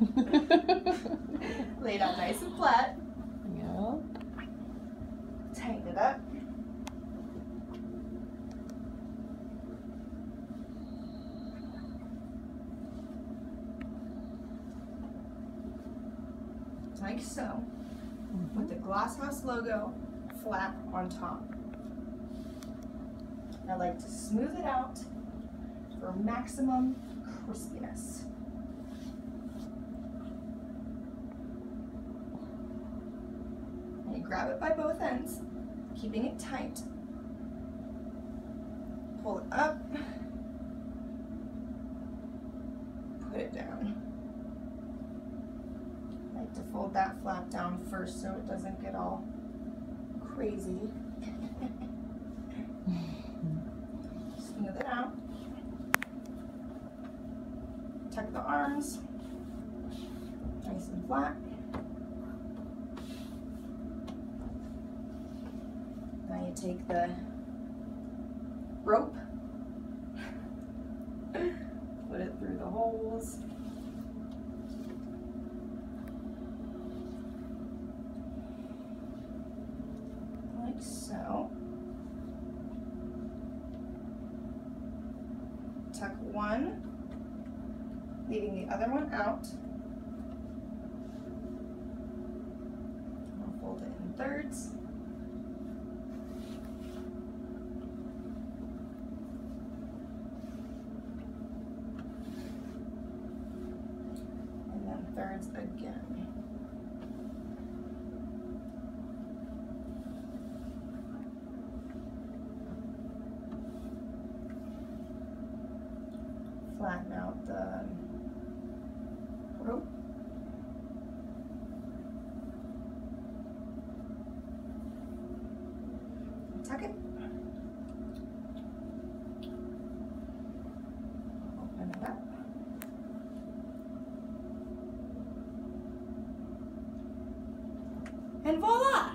Lay it out nice and flat. Yeah. Tighten it up. Like so. Mm-hmm. With the Glosshouz logo flap on top. I like to smooth it out for maximum crispiness. And you grab it by both ends, keeping it tight. Pull it up. Put it down. I like to fold that flap down first so it doesn't get all crazy. Smooth it out. Tuck the arms. Nice and flat. You take the rope, put it through the holes. Like so. Tuck one, leaving the other one out. I'll fold it in thirds. Again. Flatten out the rope. Tuck it. and voila!